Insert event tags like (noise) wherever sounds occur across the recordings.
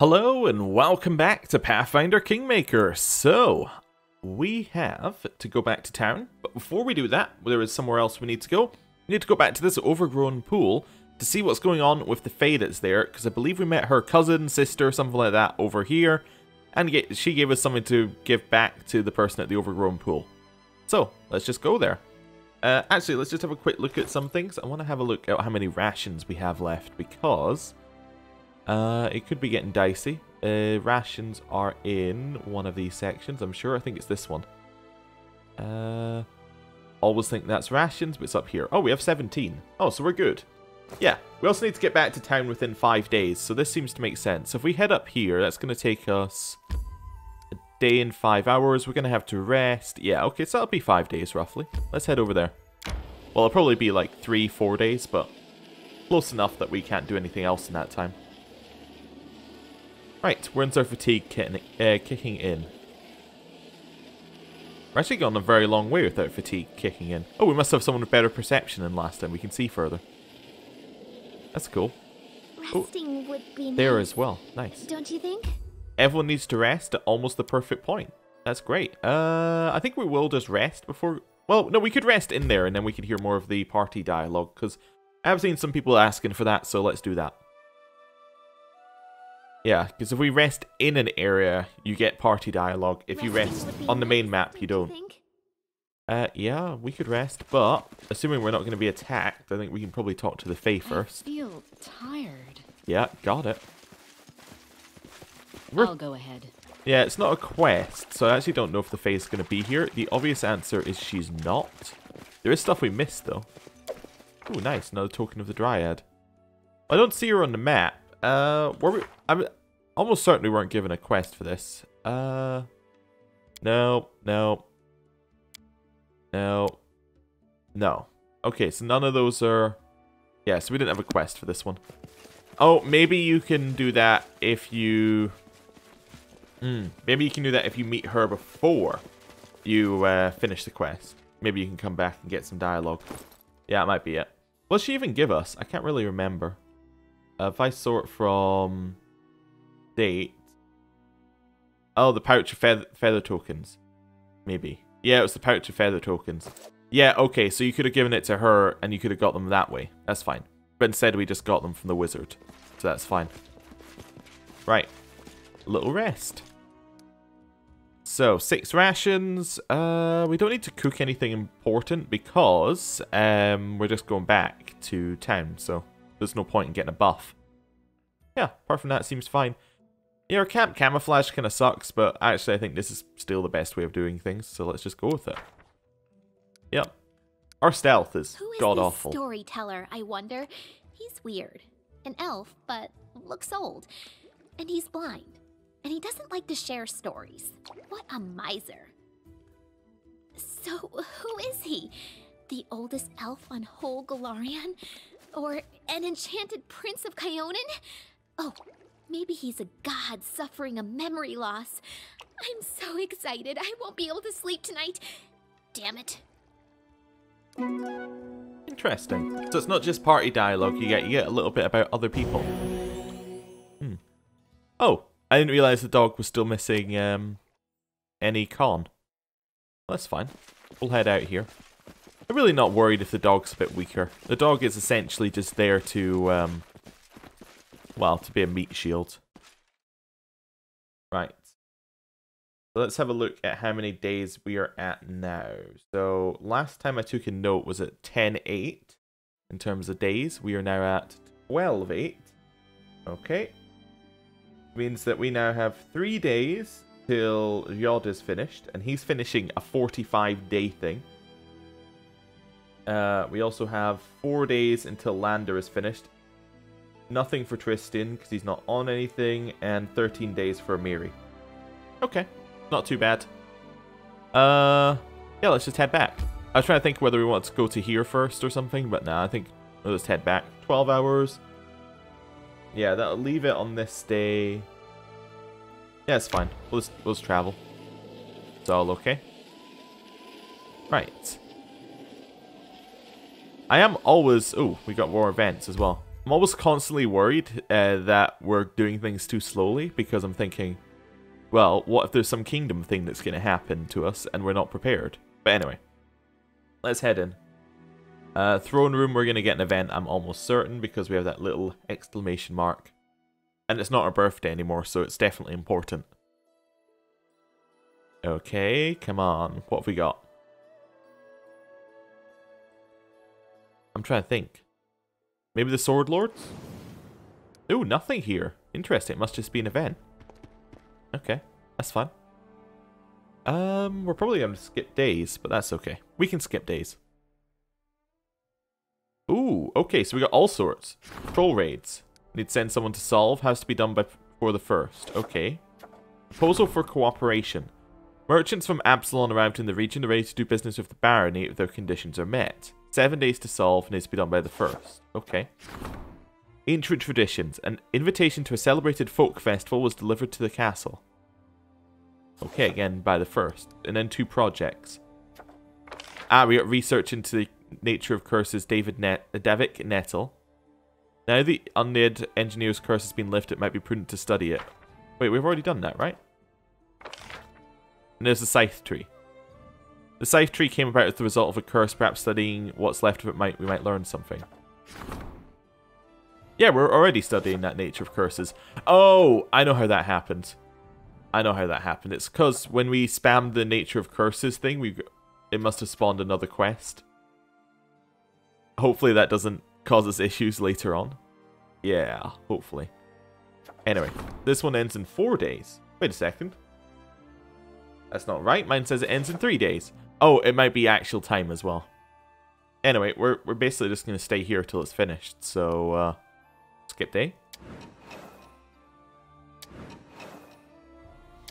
Hello and welcome back to Pathfinder Kingmaker. So, we have to go back to town, but before we do that, there is somewhere else we need to go. We need to go back to this overgrown pool to see what's going on with the Fae that's there, because I believe we met her cousin, sister, something like that over here, and she gave us something to give back to the person at the overgrown pool. So, let's just go there. Uh, actually, let's just have a quick look at some things. I want to have a look at how many rations we have left, because uh, it could be getting dicey. Uh, rations are in one of these sections, I'm sure. I think it's this one. Uh, always think that's rations, but it's up here. Oh, we have 17. Oh, so we're good. Yeah, we also need to get back to town within five days, so this seems to make sense. So if we head up here, that's going to take us a day and five hours. We're going to have to rest. Yeah, okay, so that'll be five days, roughly. Let's head over there. Well, it'll probably be like three, four days, but close enough that we can't do anything else in that time. Right, our fatigue kicking, uh, kicking in? We're actually gone a very long way without fatigue kicking in. Oh, we must have someone with better perception than last time. We can see further. That's cool. Resting oh, would be There as well. Nice. Don't you think? Everyone needs to rest at almost the perfect point. That's great. Uh, I think we will just rest before... Well, no, we could rest in there and then we could hear more of the party dialogue because I have seen some people asking for that, so let's do that. Yeah, because if we rest in an area, you get party dialogue. If you rest on the main map, you don't. Uh, yeah, we could rest, but assuming we're not going to be attacked, I think we can probably talk to the Fae first. I feel tired. Yeah, got it. We're... I'll go ahead. Yeah, it's not a quest, so I actually don't know if the Fae is going to be here. The obvious answer is she's not. There is stuff we missed, though. Oh, nice. Another token of the Dryad. I don't see her on the map, uh, were we? I'm almost certain we weren't given a quest for this. Uh, no, no, no, no. Okay, so none of those are. Yeah, so we didn't have a quest for this one. Oh, maybe you can do that if you. Hmm. Maybe you can do that if you meet her before you uh, finish the quest. Maybe you can come back and get some dialogue. Yeah, it might be it. What she even give us? I can't really remember. Uh, if I sort from date. Oh, the pouch of feather, feather tokens. Maybe. Yeah, it was the pouch of feather tokens. Yeah, okay, so you could have given it to her and you could have got them that way. That's fine. But instead we just got them from the wizard. So that's fine. Right. A little rest. So, six rations. Uh, we don't need to cook anything important because um, we're just going back to town. So, there's no point in getting a buff. Yeah, apart from that, seems fine. Yeah, our camp camouflage kind of sucks, but actually I think this is still the best way of doing things, so let's just go with it. Yep. Our stealth is, Who is god-awful. storyteller, I wonder? He's weird. An elf, but looks old. And he's blind. And he doesn't like to share stories. What a miser. So, who is he? The oldest elf on whole Golarion? Or an enchanted prince of Kyonin? Oh, maybe he's a god suffering a memory loss. I'm so excited. I won't be able to sleep tonight. Damn it. Interesting. So it's not just party dialogue you get, you get a little bit about other people. Hmm. Oh, I didn't realize the dog was still missing um, any con. Well, that's fine. We'll head out here. I'm really not worried if the dog's a bit weaker. The dog is essentially just there to, um, well, to be a meat shield. Right. So let's have a look at how many days we are at now. So last time I took a note was at 10-8 in terms of days. We are now at 12-8. Okay. Means that we now have three days till Yod is finished, and he's finishing a 45-day thing. Uh, we also have four days until Lander is finished. Nothing for Tristian, because he's not on anything. And 13 days for Miri. Okay. Not too bad. Uh, yeah, let's just head back. I was trying to think whether we want to go to here first or something, but nah, I think we'll just head back. 12 hours. Yeah, that'll leave it on this day. Yeah, it's fine. We'll just, we'll just travel. It's all okay. Right. I am always... Oh, we got more events as well. I'm always constantly worried uh, that we're doing things too slowly because I'm thinking, well, what if there's some kingdom thing that's going to happen to us and we're not prepared? But anyway, let's head in. Uh, throne room, we're going to get an event, I'm almost certain, because we have that little exclamation mark. And it's not our birthday anymore, so it's definitely important. Okay, come on. What have we got? I'm trying to think. Maybe the Sword Lords? Oh, nothing here. Interesting. It must just be an event. Okay, that's fine. Um, we're probably going to skip days, but that's okay. We can skip days. Ooh, okay, so we got all sorts. Troll raids. Need to send someone to solve. Has to be done by before the first. Okay. Proposal for cooperation. Merchants from Absalom arrived in the region. Ready to do business with the barony if their conditions are met. Seven days to solve needs to be done by the first. Okay. Ancient traditions. An invitation to a celebrated folk festival was delivered to the castle. Okay, again, by the first. And then two projects. Ah, we got research into the nature of curses, David Net uh, Davik Nettle. Now the undead engineer's curse has been lifted, it might be prudent to study it. Wait, we've already done that, right? And there's the scythe tree. The scythe tree came about as the result of a curse, perhaps studying what's left of it might we might learn something. Yeah, we're already studying that nature of curses. Oh, I know how that happened. I know how that happened. It's because when we spammed the nature of curses thing, we it must have spawned another quest. Hopefully that doesn't cause us issues later on. Yeah, hopefully. Anyway, this one ends in four days. Wait a second. That's not right. Mine says it ends in three days. Oh, it might be actual time as well. Anyway, we're, we're basically just going to stay here till it's finished. So, uh, skip day.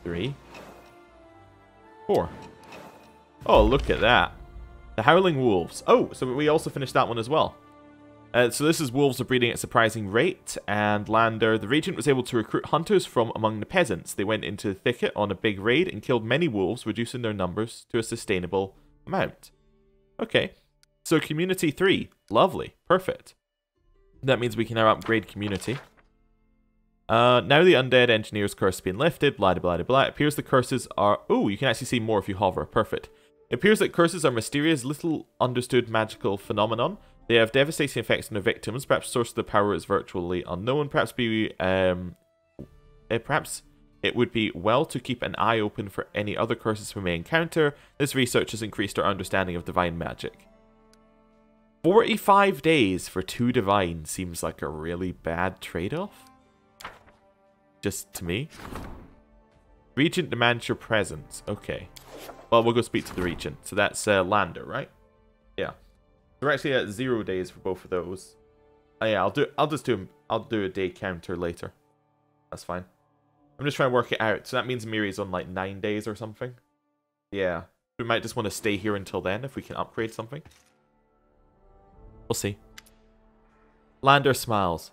Three. Four. Oh, look at that. The Howling Wolves. Oh, so we also finished that one as well. Uh, so this is wolves are breeding at a surprising rate, and Lander, the regent, was able to recruit hunters from among the peasants. They went into the thicket on a big raid and killed many wolves, reducing their numbers to a sustainable amount. Okay, so community 3. Lovely. Perfect. That means we can now upgrade community. Uh, now the undead engineer's curse has been lifted, blah blah blah blah. Appears the curses are... Oh, you can actually see more if you hover. Perfect. It appears that curses are mysterious, little understood magical phenomenon they have devastating effects on their victims. Perhaps source of the power is virtually unknown. Perhaps be um, uh, perhaps it would be well to keep an eye open for any other curses we may encounter. This research has increased our understanding of divine magic. 45 days for two divine seems like a really bad trade-off. Just to me. Regent demands your presence. Okay. Well, we'll go speak to the Regent. So that's uh, Lander, right? We're actually at zero days for both of those. Oh, yeah, I'll do. I'll just do. I'll do a day counter later. That's fine. I'm just trying to work it out. So that means Miri's on like nine days or something. Yeah, we might just want to stay here until then if we can upgrade something. We'll see. Lander smiles.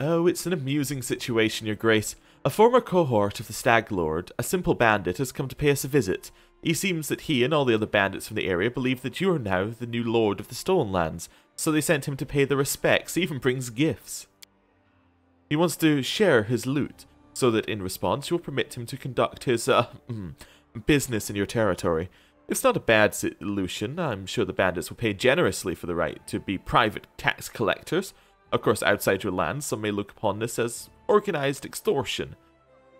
Oh, it's an amusing situation, Your Grace. A former cohort of the Stag Lord, a simple bandit, has come to pay us a visit. It seems that he and all the other bandits from the area believe that you are now the new lord of the Stolen Lands, so they sent him to pay their respects, even brings gifts. He wants to share his loot, so that in response you will permit him to conduct his, uh, business in your territory. It's not a bad solution. I'm sure the bandits will pay generously for the right to be private tax collectors. Of course, outside your lands, some may look upon this as organized extortion.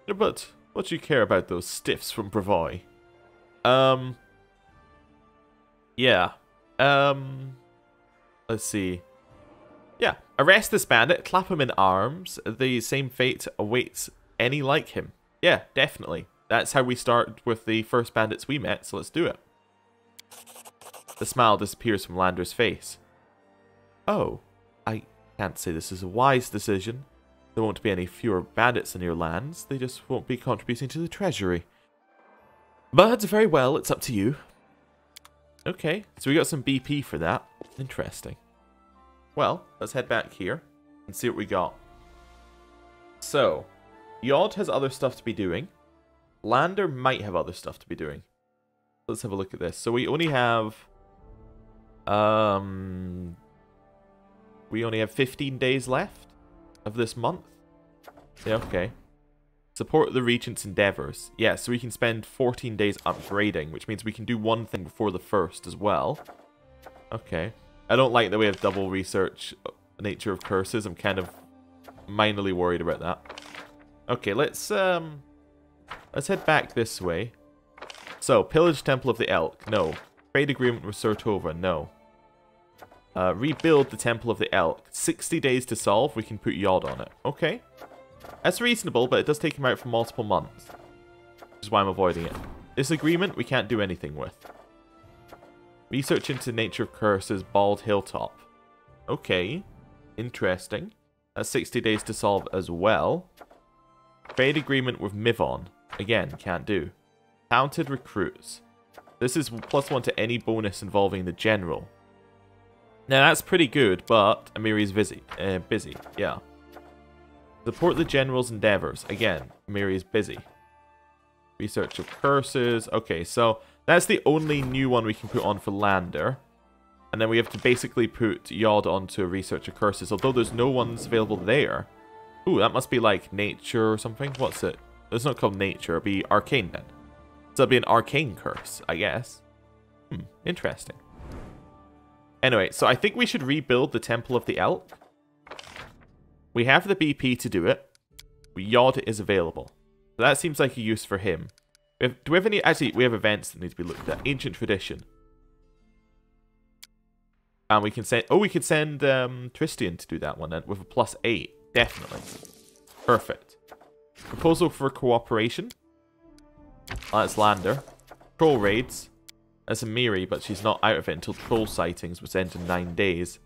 But what do you care about those stiffs from Brevoy? Um. Yeah. Um. Let's see. Yeah. Arrest this bandit, clap him in arms. The same fate awaits any like him. Yeah, definitely. That's how we start with the first bandits we met, so let's do it. The smile disappears from Lander's face. Oh, I can't say this is a wise decision. There won't be any fewer bandits in your lands. They just won't be contributing to the treasury. But very well, it's up to you. Okay, so we got some BP for that. Interesting. Well, let's head back here and see what we got. So, Yod has other stuff to be doing. Lander might have other stuff to be doing. Let's have a look at this. So we only have... Um... we only have 15 days left of this month. Yeah, okay. Support the Regent's endeavors. Yeah, so we can spend 14 days upgrading, which means we can do one thing before the first as well. Okay. I don't like the way of double research uh, nature of curses. I'm kind of minorly worried about that. Okay, let's um let's head back this way. So, pillage Temple of the Elk, no. Trade agreement with Surtova, no. Uh, rebuild the Temple of the Elk. 60 days to solve, we can put Yod on it. Okay. That's reasonable, but it does take him out for multiple months. Which is why I'm avoiding it. This agreement, we can't do anything with. Research into nature of curses, Bald Hilltop. Okay. Interesting. That's 60 days to solve as well. Trade agreement with Mivon. Again, can't do. Counted recruits. This is plus one to any bonus involving the general. Now that's pretty good, but Amiri's busy. Uh, busy, yeah. Support the general's endeavors. Again, Amiri is busy. Research of curses. Okay, so that's the only new one we can put on for Lander. And then we have to basically put Yod onto a Research of Curses, although there's no ones available there. Ooh, that must be like Nature or something. What's it? It's not called Nature, it'll be Arcane then. So it'll be an Arcane Curse, I guess. Hmm, interesting. Anyway, so I think we should rebuild the Temple of the Elk. We have the BP to do it. Yod is available. So that seems like a use for him. We have, do we have any... Actually, we have events that need to be looked at. Ancient Tradition. And we can send... Oh, we could send um, Tristian to do that one then with a plus 8. Definitely. Perfect. Proposal for cooperation. That's Lander. Troll raids. That's Amiri, but she's not out of it until troll sightings, which end in 9 days.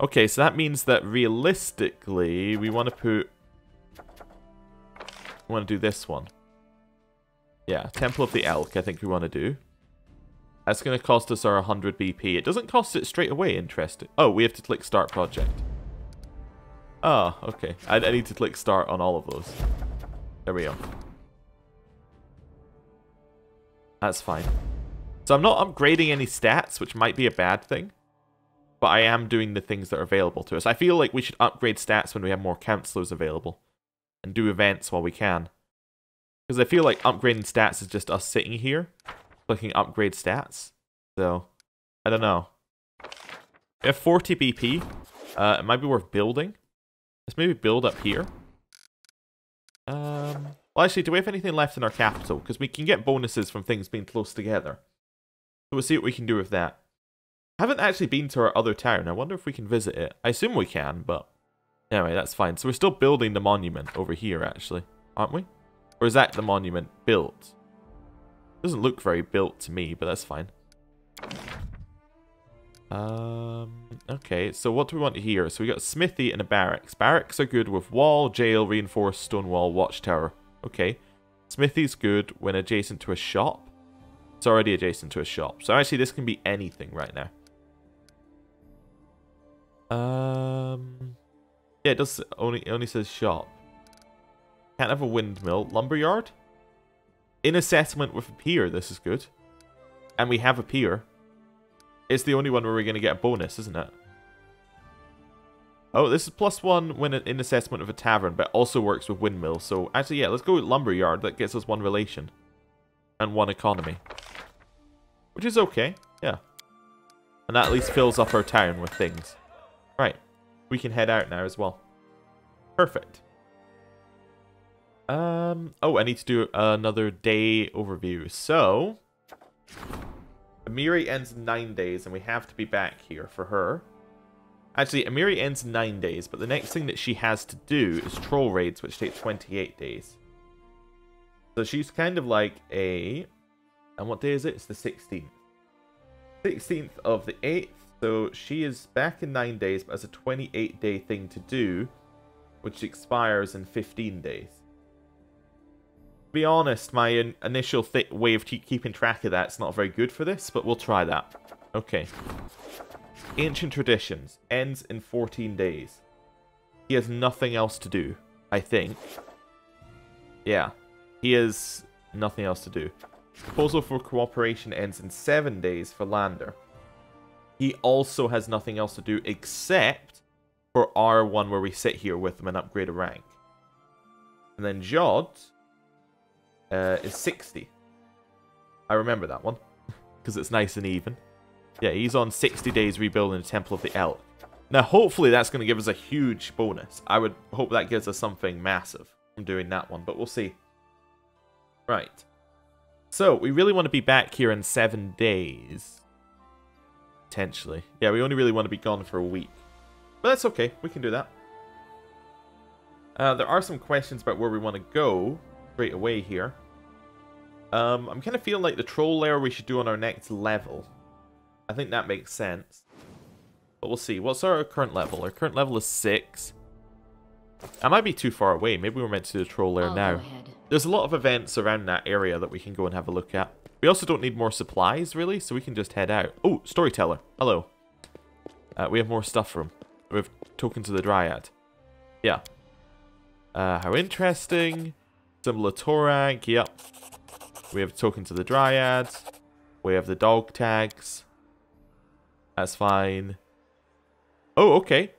Okay, so that means that realistically, we want to put... We want to do this one. Yeah, Temple of the Elk, I think we want to do. That's going to cost us our 100 BP. It doesn't cost it straight away, interesting. Oh, we have to click Start Project. Oh, okay. I, I need to click Start on all of those. There we go. That's fine. So I'm not upgrading any stats, which might be a bad thing. But I am doing the things that are available to us. I feel like we should upgrade stats when we have more counselors available. And do events while we can. Because I feel like upgrading stats is just us sitting here, clicking upgrade stats. So, I don't know. We have 40 BP. Uh, it might be worth building. Let's maybe build up here. Um, well, actually, do we have anything left in our capital? Because we can get bonuses from things being close together. So we'll see what we can do with that. Haven't actually been to our other town. I wonder if we can visit it. I assume we can, but... Anyway, that's fine. So we're still building the monument over here, actually. Aren't we? Or is that the monument built? Doesn't look very built to me, but that's fine. Um, okay, so what do we want here? So we got smithy and a barracks. Barracks are good with wall, jail, reinforced stone wall, watchtower. Okay. Smithy's good when adjacent to a shop. It's already adjacent to a shop. So actually this can be anything right now. Um, yeah, it does only it only says shop. Can't have a windmill. Lumberyard? In a settlement with a pier, this is good. And we have a pier. It's the only one where we're going to get a bonus, isn't it? Oh, this is plus one when in assessment of a tavern, but also works with windmill. So actually, yeah, let's go with lumberyard. That gets us one relation and one economy, which is okay. Yeah, and that at least fills up our town with things. We can head out now as well. Perfect. Um. Oh, I need to do another day overview. So, Amiri ends nine days, and we have to be back here for her. Actually, Amiri ends nine days, but the next thing that she has to do is troll raids, which take 28 days. So she's kind of like a... And what day is it? It's the 16th. 16th of the 8th. So she is back in 9 days, but has a 28 day thing to do, which expires in 15 days. To be honest, my in initial way of keeping track of that's not very good for this, but we'll try that. Okay. Ancient Traditions ends in 14 days. He has nothing else to do, I think. Yeah, he has nothing else to do. Proposal for cooperation ends in 7 days for Lander. He also has nothing else to do except for R1 where we sit here with him and upgrade a rank. And then Jhod uh, is 60. I remember that one (laughs) because it's nice and even. Yeah, he's on 60 days rebuilding the Temple of the Elk. Now, hopefully that's going to give us a huge bonus. I would hope that gives us something massive from doing that one, but we'll see. Right. So, we really want to be back here in seven days. Potentially. Yeah, we only really want to be gone for a week. But that's okay. We can do that. Uh, there are some questions about where we want to go straight away here. Um, I'm kind of feeling like the troll lair we should do on our next level. I think that makes sense. But we'll see. What's our current level? Our current level is 6. I might be too far away. Maybe we're meant to do the troll lair I'll now. There's a lot of events around that area that we can go and have a look at. We also don't need more supplies, really, so we can just head out. Oh, Storyteller. Hello. Uh, we have more stuff from. We have tokens of the Dryad. Yeah. Uh, how interesting. Similar Torag. Yep. We have tokens of the Dryad. We have the dog tags. That's fine. Oh, okay.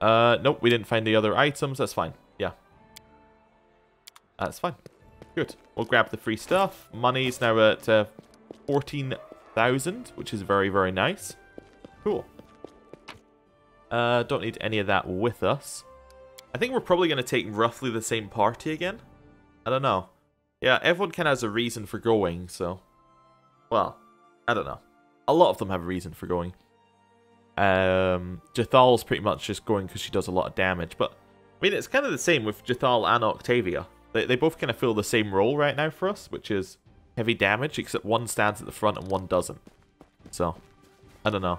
Uh, nope, we didn't find the other items. That's fine. Yeah. That's fine. Good. We'll grab the free stuff. Money's now at uh, 14,000, which is very, very nice. Cool. Uh, don't need any of that with us. I think we're probably going to take roughly the same party again. I don't know. Yeah, everyone kind of has a reason for going, so... Well, I don't know. A lot of them have a reason for going. Um, Jaethal's pretty much just going because she does a lot of damage, but... I mean, it's kind of the same with Jathal and Octavia. They, they both kind of fill the same role right now for us, which is heavy damage, except one stands at the front and one doesn't. So, I don't know.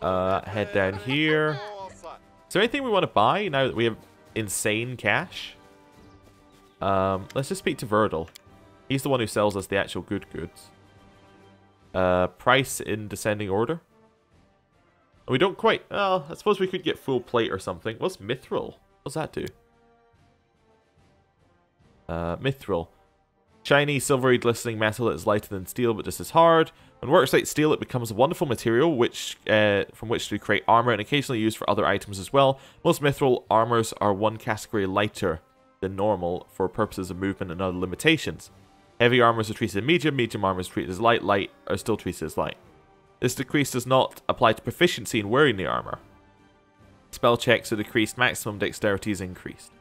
Uh, head down here. Is there anything we want to buy now that we have insane cash? Um, let's just speak to Verdal. He's the one who sells us the actual good goods. Uh, price in descending order. We don't quite... Well, I suppose we could get full plate or something. What's Mithril? What does that do? Uh, Mithril. Shiny, silvery, glistening metal that is lighter than steel but just as hard. When works like steel, it becomes a wonderful material which uh, from which to create armor and occasionally used for other items as well. Most mithril armors are one category lighter than normal for purposes of movement and other limitations. Heavy armors are treated as medium, medium armors treated as light, light are still treated as light. This decrease does not apply to proficiency in wearing the armor. Spell checks are decreased, maximum dexterity is increased.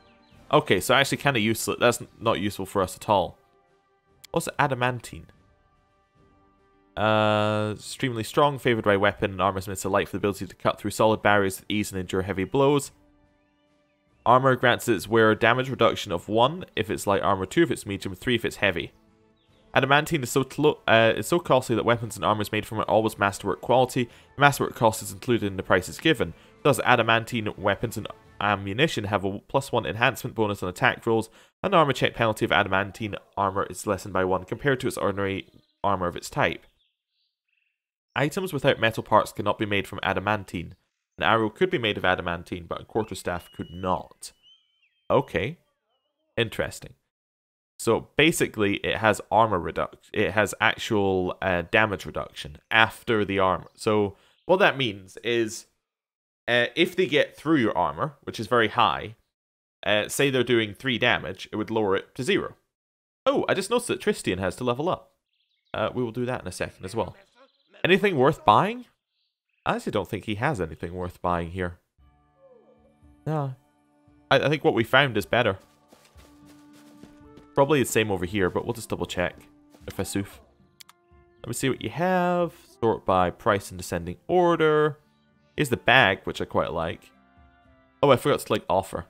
Okay, so actually kind of useless. That's not useful for us at all. What's adamantine? Uh, extremely strong, favored by weapon and armor smiths alike for the ability to cut through solid barriers with ease and endure heavy blows. Armor grants its wearer damage reduction of 1 if it's light armor, 2 if it's medium, 3 if it's heavy. Adamantine is so uh, is so costly that weapons and armors made from it always masterwork quality. The masterwork cost is included in the prices given. Thus, adamantine weapons and ammunition have a plus 1 enhancement bonus on attack rolls, and the armor check penalty of adamantine armor is lessened by 1 compared to its ordinary armor of its type. Items without metal parts cannot be made from adamantine. An arrow could be made of adamantine, but a quarterstaff could not. Okay. Interesting. So basically, it has armor reduction. It has actual uh, damage reduction after the armor. So what that means is, uh, if they get through your armor, which is very high, uh, say they're doing three damage, it would lower it to zero. Oh, I just noticed that Tristian has to level up. Uh, we will do that in a second as well. Anything worth buying? I actually don't think he has anything worth buying here. No. I, I think what we found is better. Probably the same over here, but we'll just double check. Efesuf. Let me see what you have. Sort by price in descending order. Here's the bag, which I quite like. Oh, I forgot to like offer.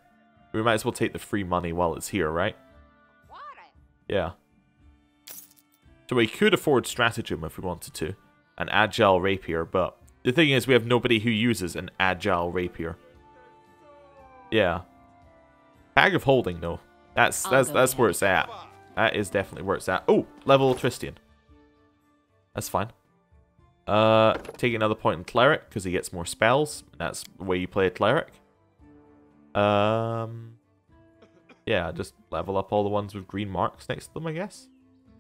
We might as well take the free money while it's here, right? Yeah. So we could afford stratagem if we wanted to. An agile rapier, but the thing is we have nobody who uses an agile rapier. Yeah. Bag of holding though. That's that's that's where it's at. That is definitely where it's at. Oh, level Tristian. That's fine. Uh, take another point in cleric because he gets more spells. That's the way you play a cleric. Um, yeah, just level up all the ones with green marks next to them, I guess.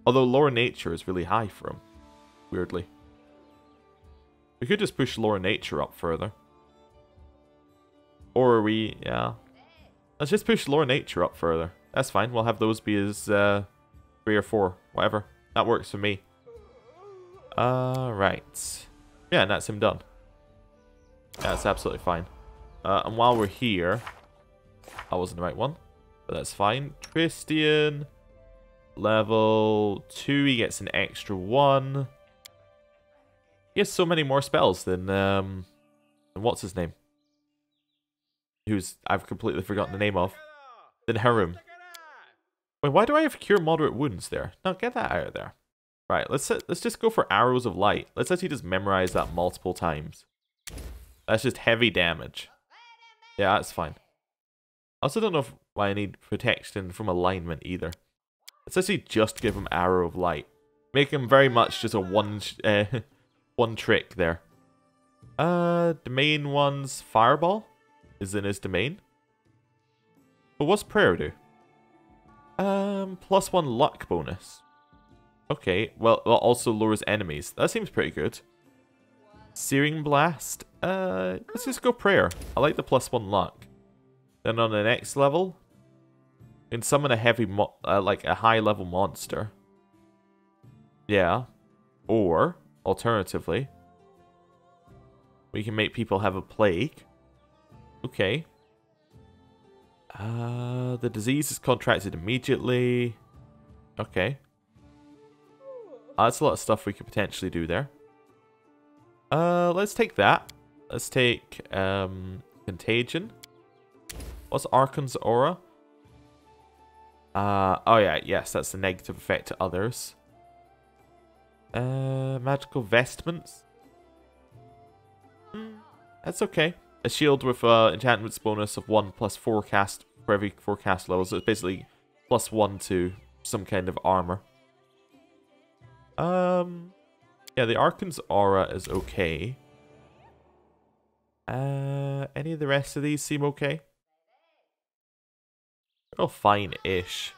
Although lower nature is really high for him, weirdly. We could just push of Nature up further. Or are we... Yeah. Let's just push of Nature up further. That's fine. We'll have those be as uh, 3 or 4. Whatever. That works for me. Uh, right. Yeah, and that's him done. That's absolutely fine. Uh, and while we're here... I wasn't the right one. But that's fine. Christian... Level 2, he gets an extra 1. He has so many more spells than, um... Than what's his name? Who's I've completely forgotten the name of. Than Harrim. Wait, why do I have cure moderate wounds there? Now get that out of there. Right, let's let's just go for arrows of light. Let's actually just memorize that multiple times. That's just heavy damage. Yeah, that's fine. I also don't know if, why I need protection from alignment either. Let's actually just give him arrow of light. Make him very much just a one uh, (laughs) one trick there. Uh, the main one's fireball is in his domain. But what's prayer do? Um, plus one luck bonus. Okay, well, well, also lures enemies. That seems pretty good. Searing Blast. Uh, let's just go Prayer. I like the plus one luck. Then on the next level, you can summon a heavy, uh, like a high level monster. Yeah. Or, alternatively, we can make people have a plague. Okay. Uh, the disease is contracted immediately. Okay. Uh, that's a lot of stuff we could potentially do there. Uh, let's take that. Let's take um, Contagion. What's Archon's Aura? Uh, oh yeah, yes, that's the negative effect to others. Uh, magical Vestments. Mm, that's okay. A shield with uh, enchantments bonus of 1 plus 4 cast for every 4 cast levels. So it's basically plus 1 to some kind of armor. Um, yeah, the Archon's aura is okay. Uh, any of the rest of these seem okay? Oh, fine-ish.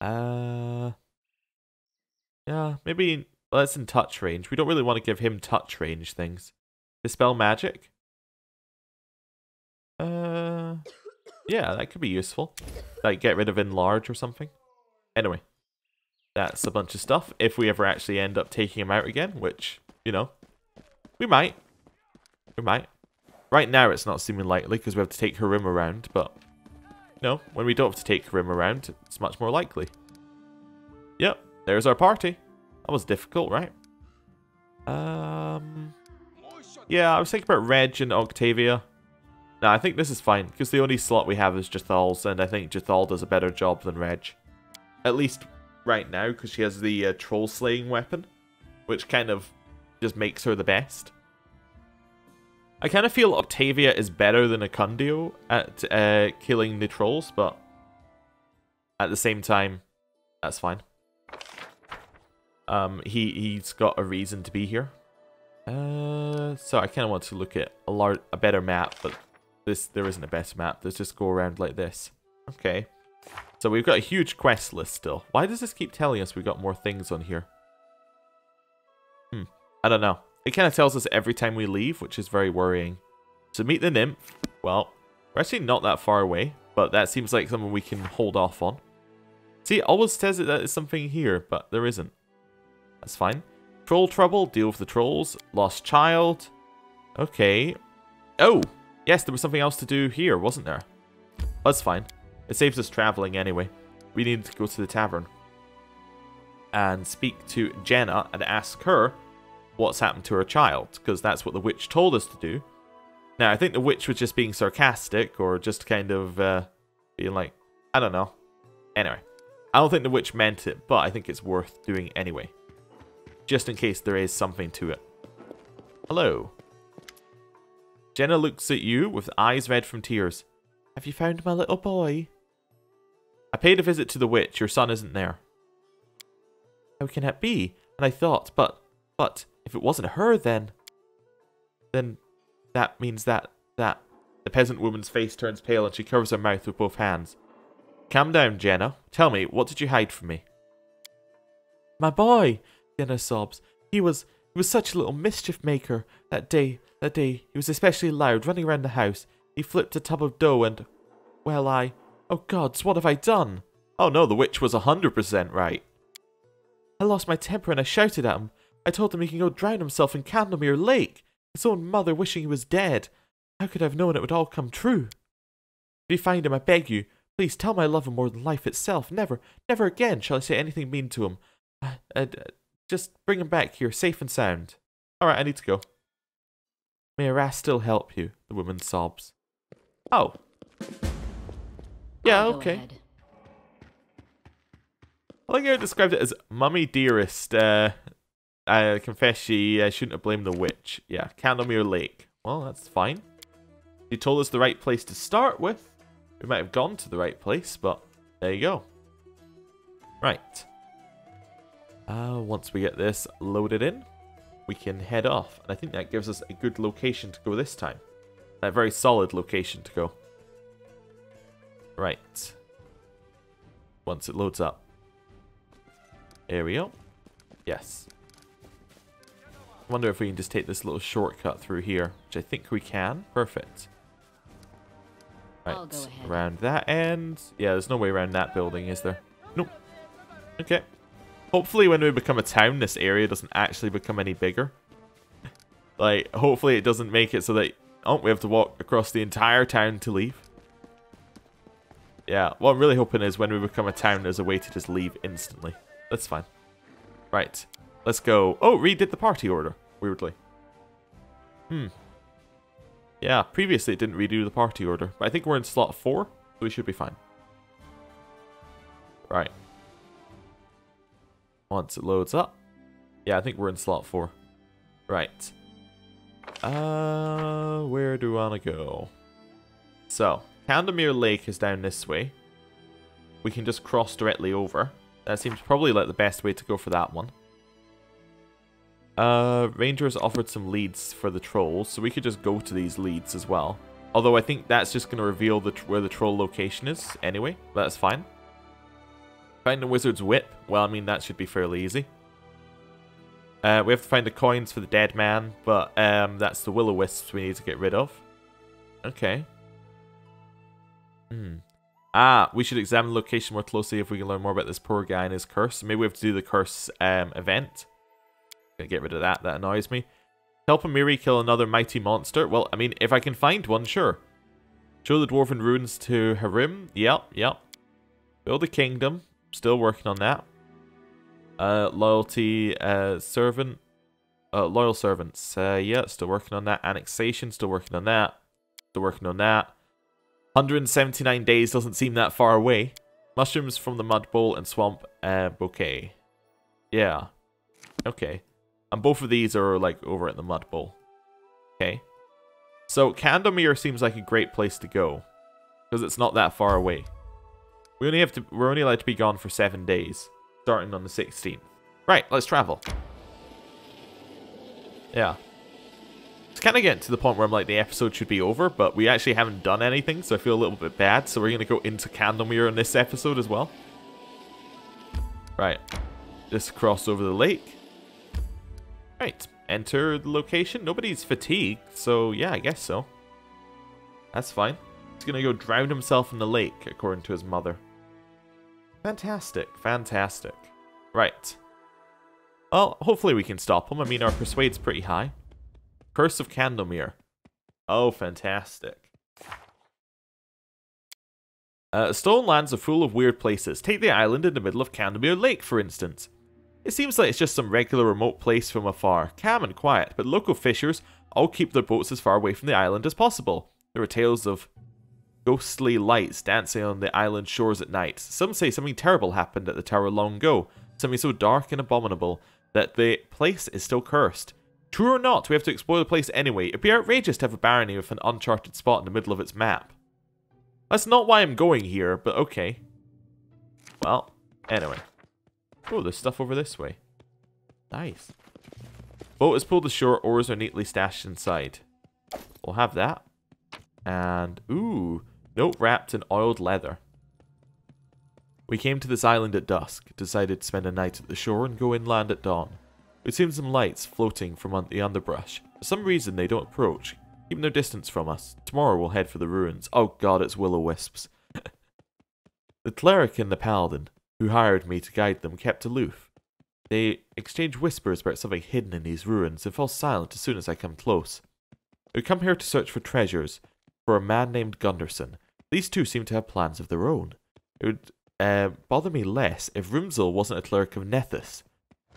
Uh, yeah, maybe well, that's in touch range. We don't really want to give him touch range things. Dispel magic? Uh, yeah, that could be useful. Like, get rid of enlarge or something. Anyway. That's a bunch of stuff. If we ever actually end up taking him out again, which, you know, we might. We might. Right now, it's not seeming likely because we have to take Harrim around, but no, when we don't have to take Harrim around, it's much more likely. Yep, there's our party. That was difficult, right? Um, yeah, I was thinking about Reg and Octavia. No, I think this is fine, because the only slot we have is Jaethal's, and I think Jathal does a better job than Reg. At least right now because she has the uh, troll slaying weapon, which kind of just makes her the best. I kind of feel Octavia is better than Ekundayo at uh, killing the trolls, but at the same time, that's fine. Um, he he's got a reason to be here. Uh, so I kind of want to look at a large, a better map, but this there isn't a better map. Let's just go around like this. Okay. So we've got a huge quest list still. Why does this keep telling us we've got more things on here? Hmm. I don't know. It kind of tells us every time we leave, which is very worrying. So meet the nymph. Well, we're actually not that far away, but that seems like something we can hold off on. See, it always says that there's something here, but there isn't. That's fine. Troll trouble, deal with the trolls. Lost child. Okay. Oh, yes, there was something else to do here, wasn't there? That's fine. It saves us traveling anyway. We need to go to the tavern and speak to Jenna and ask her what's happened to her child, because that's what the witch told us to do. Now, I think the witch was just being sarcastic or just kind of uh, being like, I don't know. Anyway, I don't think the witch meant it, but I think it's worth doing anyway. Just in case there is something to it. Hello. Jenna looks at you with eyes red from tears. Have you found my little boy? I paid a visit to the witch. Your son isn't there. How can that be? And I thought, but, but, if it wasn't her, then... Then that means that, that... The peasant woman's face turns pale and she covers her mouth with both hands. Calm down, Jenna. Tell me, what did you hide from me? My boy, Jenna sobs. He was, He was such a little mischief maker. That day, that day, he was especially loud, running around the house. He flipped a tub of dough and... Well, I... Oh gods, what have I done? Oh no, the witch was 100% right. I lost my temper and I shouted at him. I told him he can go drown himself in Candlemere Lake. His own mother wishing he was dead. How could I have known it would all come true? If you find him, I beg you, please tell my I love him more than life itself. Never, never again shall I say anything mean to him. Uh, uh, just bring him back here, safe and sound. Alright, I need to go. May Erastil help you, the woman sobs. Oh. Yeah, I'll okay. I how I described it as Mummy Dearest. Uh, I confess she uh, shouldn't have blamed the witch. Yeah, Candlemere Lake. Well, that's fine. She told us the right place to start with. We might have gone to the right place, but there you go. Right. Uh, once we get this loaded in, we can head off. And I think that gives us a good location to go this time. A very solid location to go. Right. Once it loads up. There we go. Yes. wonder if we can just take this little shortcut through here, which I think we can. Perfect. Right, I'll go ahead. around that end. Yeah, there's no way around that building, is there? Nope. Okay. Hopefully when we become a town, this area doesn't actually become any bigger. (laughs) like, hopefully it doesn't make it so that... Oh, we have to walk across the entire town to leave. Yeah, what I'm really hoping is when we become a town, there's a way to just leave instantly. That's fine. Right. Let's go. Oh, redid the party order. Weirdly. Hmm. Yeah, previously it didn't redo the party order. But I think we're in slot 4, so we should be fine. Right. Once it loads up. Yeah, I think we're in slot 4. Right. Uh, where do we want to go? So, Candlemere Lake is down this way. We can just cross directly over. That seems probably like the best way to go for that one. Uh, Rangers offered some leads for the trolls, so we could just go to these leads as well. Although I think that's just going to reveal the where the troll location is anyway. That's fine. Find the wizard's whip. Well, I mean, that should be fairly easy. Uh, we have to find the coins for the dead man, but um, that's the will-o-wisps we need to get rid of. Okay. Hmm. Ah, we should examine the location more closely if we can learn more about this poor guy and his curse. Maybe we have to do the curse um, event. Gonna get rid of that. That annoys me. Help Amiri kill another mighty monster. Well, I mean, if I can find one, sure. Show the dwarven runes to Harrim. Yep, yep. Build a kingdom. Still working on that. Uh, loyalty uh, servant. Uh, loyal servants. Uh, yeah, still working on that. Annexation. Still working on that. Still working on that. 179 days doesn't seem that far away. Mushrooms from the mud bowl and swamp uh, bouquet. Yeah. Okay. And both of these are like over at the mud bowl. Okay. So Candlemere seems like a great place to go. Because it's not that far away. We only have to we're only allowed to be gone for seven days. Starting on the 16th. Right, let's travel. Yeah. It's kind of getting to the point where I'm like, the episode should be over, but we actually haven't done anything, so I feel a little bit bad. So we're going to go into Candlemere in this episode as well. Right. Just cross over the lake. Right. Enter the location. Nobody's fatigued, so yeah, I guess so. That's fine. He's going to go drown himself in the lake, according to his mother. Fantastic. Fantastic. Right. Well, hopefully we can stop him. I mean, our persuade's pretty high. Curse of Candlemere. Oh, fantastic. Uh, Stolen Lands are full of weird places. Take the island in the middle of Candlemere Lake, for instance. It seems like it's just some regular remote place from afar, calm and quiet, but local fishers all keep their boats as far away from the island as possible. There are tales of ghostly lights dancing on the island shores at night. Some say something terrible happened at the tower long ago, something so dark and abominable that the place is still cursed. True or not, we have to explore the place anyway. It'd be outrageous to have a barony with an uncharted spot in the middle of its map. That's not why I'm going here, but okay. Well, anyway. Oh, there's stuff over this way. Nice. Boat is pulled ashore, oars are neatly stashed inside. We'll have that. And, ooh, note wrapped in oiled leather. We came to this island at dusk, decided to spend a night at the shore and go inland at dawn. We've seen some lights floating from the underbrush. For some reason, they don't approach, keeping their distance from us. Tomorrow we'll head for the ruins. Oh god, it's will-o-wisps. (laughs) the cleric and the paladin, who hired me to guide them, kept aloof. They exchange whispers about something hidden in these ruins and fall silent as soon as I come close. We come here to search for treasures for a man named Gunderson. These two seem to have plans of their own. It would uh, bother me less if Rimzel wasn't a cleric of Nethys.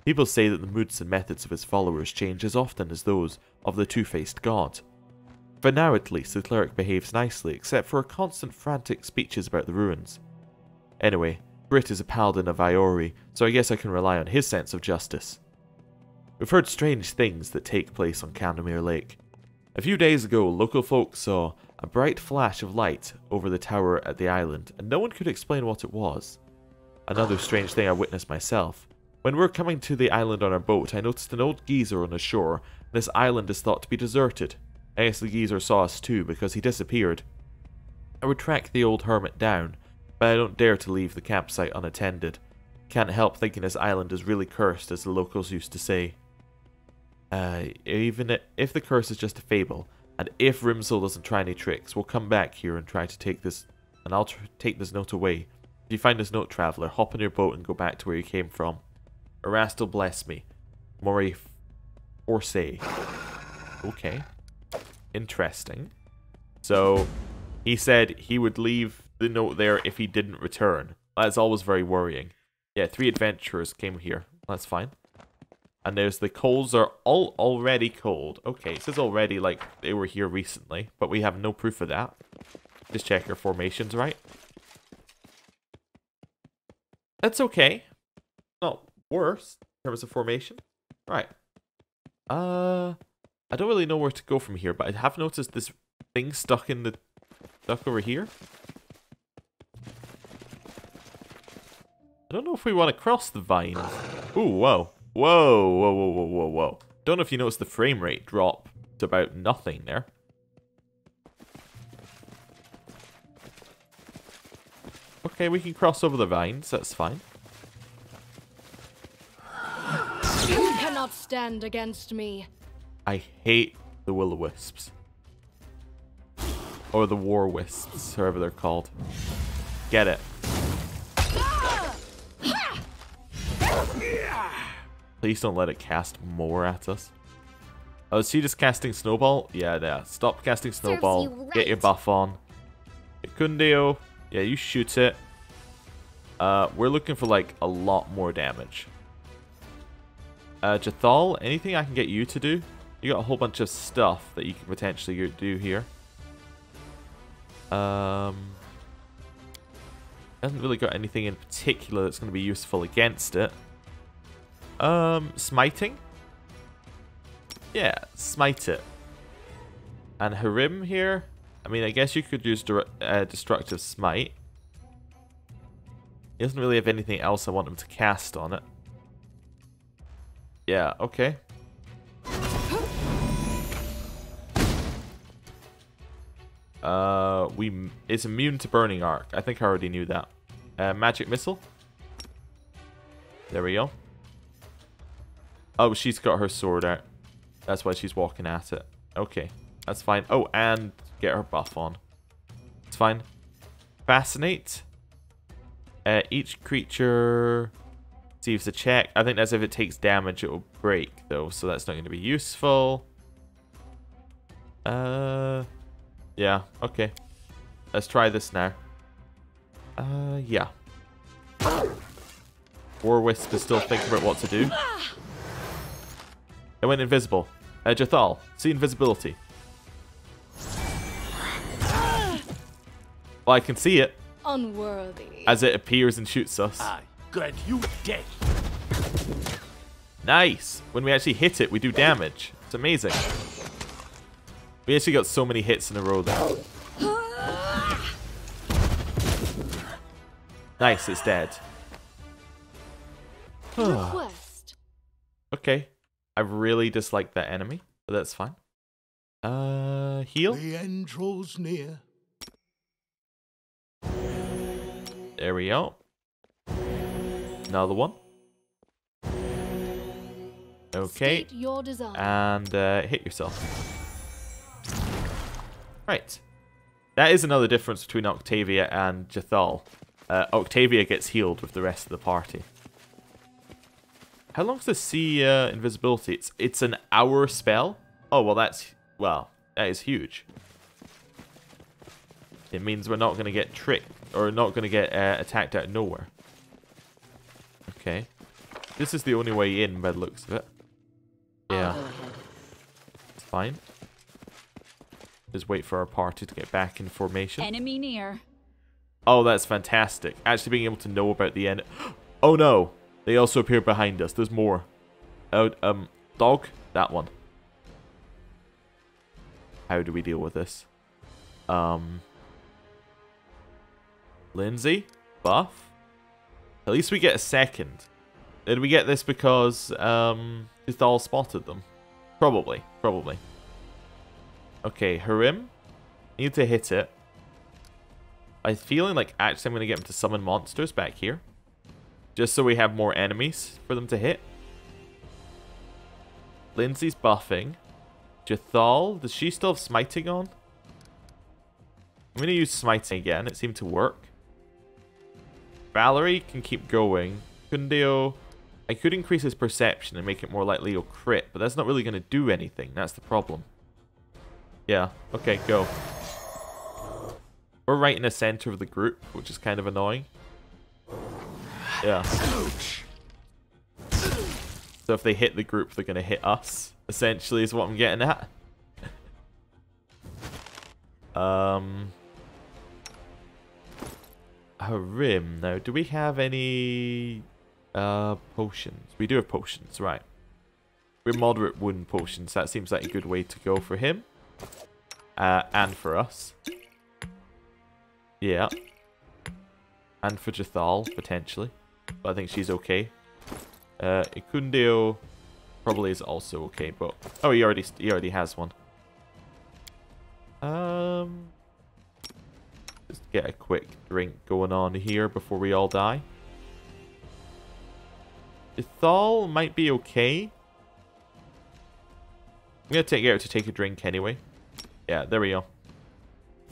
People say that the moods and methods of his followers change as often as those of the two-faced god. For now at least, the cleric behaves nicely, except for her constant frantic speeches about the ruins. Anyway, Britt is a paladin of Iori, so I guess I can rely on his sense of justice. We've heard strange things that take place on Candlemere Lake. A few days ago, local folk saw a bright flash of light over the tower at the island, and no one could explain what it was. Another strange thing I witnessed myself. When we were coming to the island on our boat, I noticed an old geezer on the shore. This island is thought to be deserted. I guess the geezer saw us too, because he disappeared. I would track the old hermit down, but I don't dare to leave the campsite unattended. Can't help thinking this island is really cursed, as the locals used to say. Uh, even if the curse is just a fable, and if Rimzel doesn't try any tricks, we'll come back here and try to take this, and I'll take this note away. If you find this note, traveler, hop on your boat and go back to where you came from. Erastil bless me. Mori say. Okay. Interesting. So, he said he would leave the note there if he didn't return. That's always very worrying. Yeah, three adventurers came here. That's fine. And there's the coals are all already cold. Okay, it says already like they were here recently, but we have no proof of that. Just check your formations, right? That's okay. Not worse in terms of formation. Right. Uh, I don't really know where to go from here, but I have noticed this thing stuck in the stuck over here. I don't know if we want to cross the vines. Ooh, whoa. Whoa, whoa, whoa, whoa, whoa, whoa. Don't know if you noticed the frame rate drop to about nothing there. Okay, we can cross over the vines, that's fine. Cannot stand against me. I hate the will-o-wisps. Or the war wisps, however they're called. Get it. Please don't let it cast more at us. Oh, is she just casting Snowball? Yeah, there. Stop casting Snowball. you right. Get your buff on. Kundio. Yeah, you shoot it. Uh, we're looking for, like, a lot more damage. Uh, Jaethal, anything I can get you to do? You got a whole bunch of stuff that you can potentially do here. Um, hasn't really got anything in particular that's going to be useful against it. Um, smiting? Yeah, smite it. And Harrim here? I mean, I guess you could use uh, Destructive Smite. He doesn't really have anything else I want him to cast on it. Yeah, okay. Uh, we it's immune to Burning Arc. I think I already knew that. Uh, magic Missile. There we go. Oh, she's got her sword out. That's why she's walking at it. Okay, that's fine. Oh, and get her buff on. It's fine. Fascinate. Uh, each creature receives a check. I think that's if it takes damage, it will break, though. So that's not going to be useful. Uh, yeah, okay. Let's try this now. Uh, yeah. War Wisp is still thinking about what to do. It went invisible. Uh, Jaethal, see invisibility. Well, I can see it. Unworthy. As it appears and shoots us. I grant you death. Nice. When we actually hit it, we do damage. It's amazing. We actually got so many hits in a row there. Nice, it's dead. Request. okay. I really dislike that enemy, but that's fine. Uh, heal? The end draws near. There we go. Another one. Okay. Your. And uh, hit yourself. Right. That is another difference between Octavia and Jaethal. Uh, Octavia gets healed with the rest of the party. How long's the sea uh, invisibility? It's it's an hour spell. Oh well, that's well that is huge. It means we're not going to get tricked or not going to get uh, attacked out of nowhere. Okay, this is the only way in by the looks of it. Yeah, it's fine. Just wait for our party to get back in formation. Enemy near. Oh, that's fantastic. Actually being able to know about the end. (gasps) Oh no! They also appear behind us. There's more. Oh, um, dog? That one. How do we deal with this? Um, Linzi? Buff? At least we get a second. Did we get this because, um, Jaethal spotted them? Probably. Probably. Okay, Harrim. Need to hit it. I'm feeling like actually I'm going to get him to summon monsters back here. Just so we have more enemies for them to hit. Linzi's buffing. Jaethal, does she still have smiting on? I'm going to use smiting again. It seemed to work. Valerie can keep going. Kundeo, I could increase his perception and make it more likely he'll crit, but that's not really going to do anything. That's the problem. Yeah, okay, go. We're right in the center of the group, which is kind of annoying. Yeah. So if they hit the group, they're going to hit us, essentially, is what I'm getting at. (laughs) um... Harrim. Now, do we have any uh, potions? We do have potions, right. We're moderate wound potions. That seems like a good way to go for him. Uh, and for us. Yeah. And for Jaethal, potentially. But I think she's okay. Uh, Ekundayo probably is also okay, but... Oh, he already, he already has one. Um... Get a quick drink going on here before we all die. Jaethal might be okay. I'm gonna take it out to take a drink anyway. Yeah, there we go.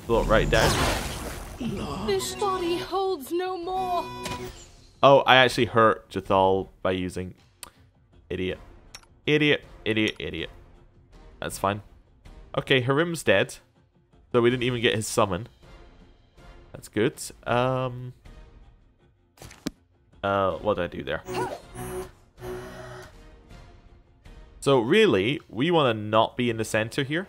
Float right down. This body holds no more. Oh, I actually hurt Jaethal by using... Idiot. Idiot, idiot, idiot. That's fine. Okay, Harrim's dead. So we didn't even get his summon. That's good. Um... Uh, what did I do there? So really, we want to not be in the center here.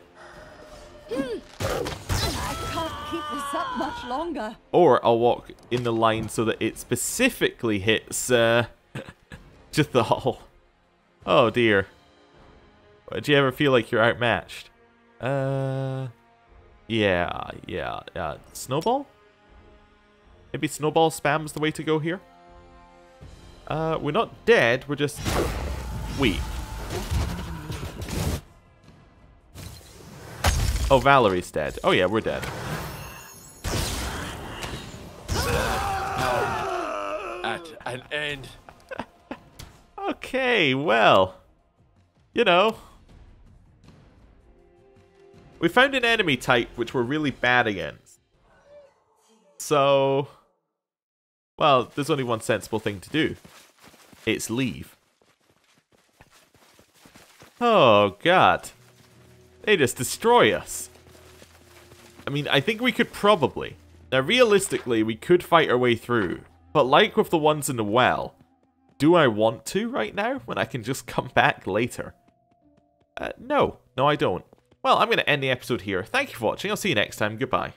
Or I'll walk in the line so that it specifically hits uh, (laughs) Jaethal. Oh dear. Do you ever feel like you're outmatched? Uh, yeah, yeah, yeah. Snowball? Maybe Snowball spam's the way to go here? Uh, we're not dead, we're just weak. Oh, Valerie's dead. Oh yeah, we're dead. At an end. (laughs) Okay, well, you know. We found an enemy type which we're really bad against. So, well, there's only one sensible thing to do. It's leave. Oh, God. They just destroy us. I mean, I think we could probably. Now, realistically, we could fight our way through. But like with the ones in the well, do I want to right now when I can just (laughs) come back later? Uh, no. No, I don't. Well, I'm going to end the episode here. Thank you for watching. I'll see you next time. Goodbye.